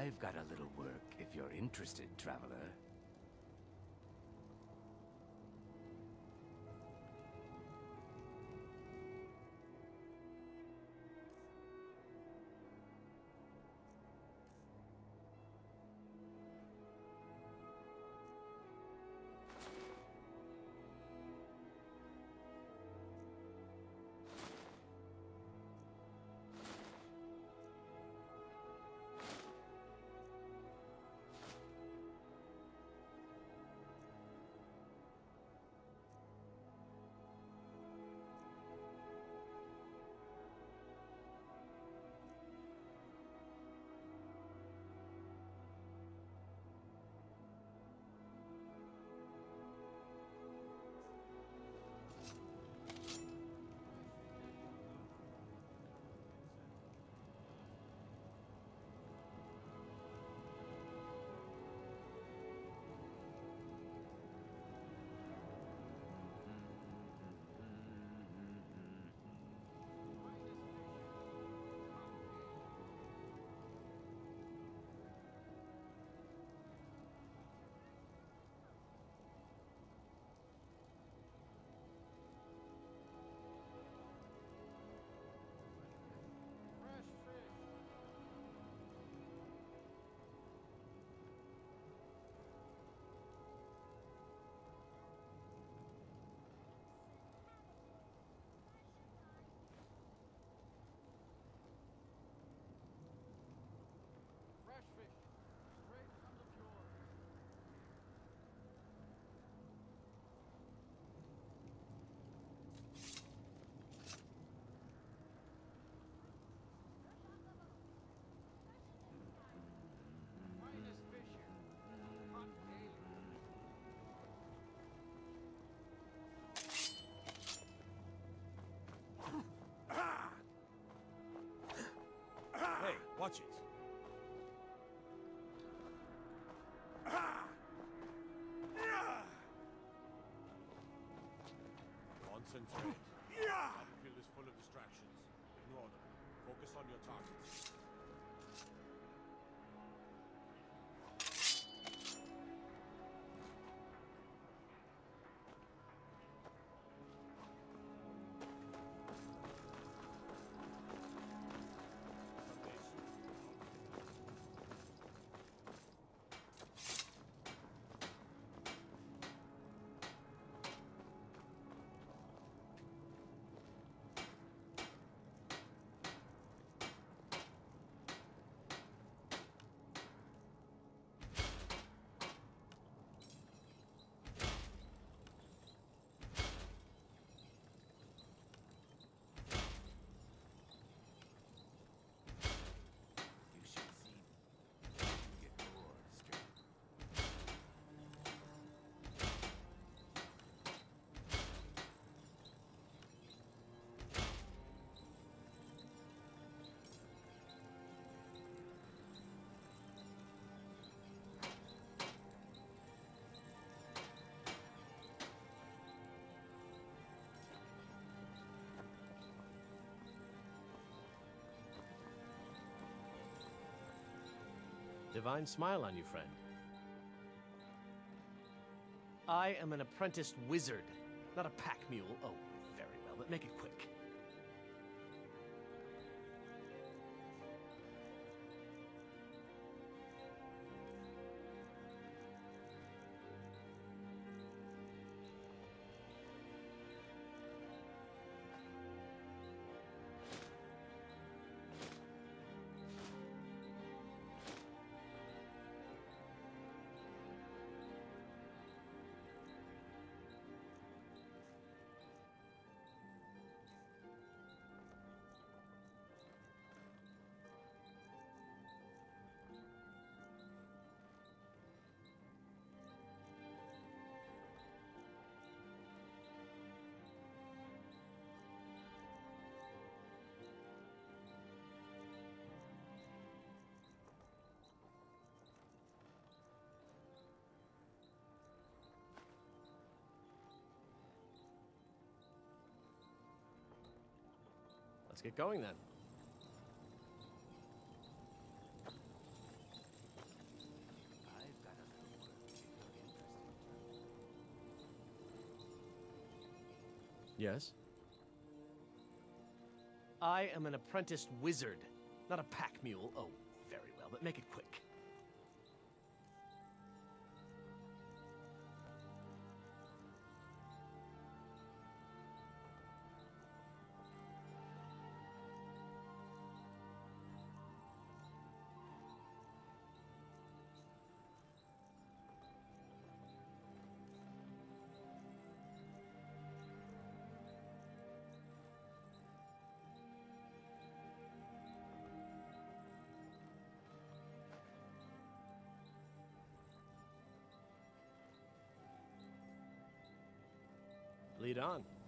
I've got a little work if you're interested, traveler. Concentrate. Battlefield is full of distractions. Ignore them. Focus on your targets. Divine smile on you, friend. I am an apprenticed wizard, not a pack mule. Oh, very well, but make it quick. Let's get going then. Yes? I am an apprenticed wizard, not a pack mule. Oh, very well, but make it quick. Lead on.